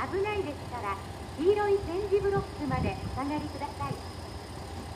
危ないですから黄色い点字ブロックまでお下がりください。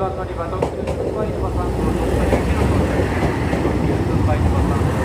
番乗り場特急つばいつばさんの到着特急つばいつばさんと